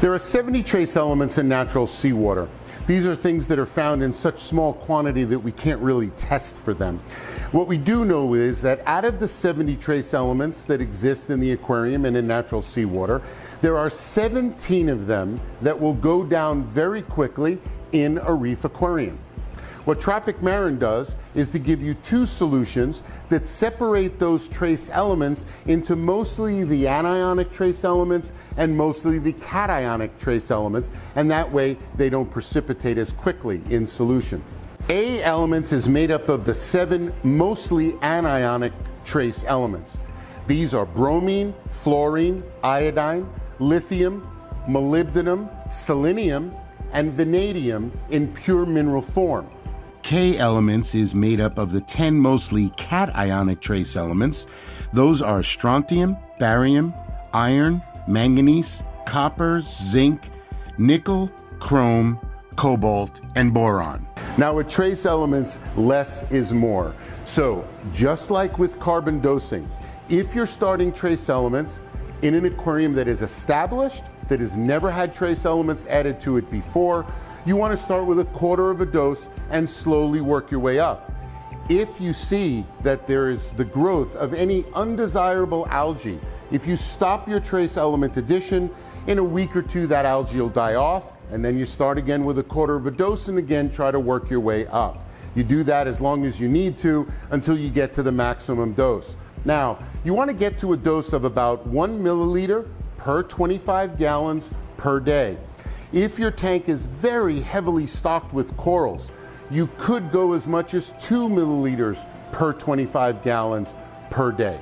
There are 70 trace elements in natural seawater. These are things that are found in such small quantity that we can't really test for them. What we do know is that out of the 70 trace elements that exist in the aquarium and in natural seawater, there are 17 of them that will go down very quickly in a reef aquarium. What Tropic Marin does is to give you two solutions that separate those trace elements into mostly the anionic trace elements and mostly the cationic trace elements, and that way they don't precipitate as quickly in solution. A elements is made up of the seven mostly anionic trace elements. These are bromine, fluorine, iodine, lithium, molybdenum, selenium, and vanadium in pure mineral form. K elements is made up of the 10 mostly cationic trace elements. Those are strontium, barium, iron, manganese, copper, zinc, nickel, chrome, cobalt, and boron. Now, with trace elements, less is more. So, just like with carbon dosing, if you're starting trace elements in an aquarium that is established, that has never had trace elements added to it before, you want to start with a quarter of a dose and slowly work your way up. If you see that there is the growth of any undesirable algae, if you stop your trace element addition, in a week or two that algae will die off, and then you start again with a quarter of a dose and again try to work your way up. You do that as long as you need to until you get to the maximum dose. Now, you want to get to a dose of about one milliliter per 25 gallons per day. If your tank is very heavily stocked with corals, you could go as much as two milliliters per 25 gallons per day.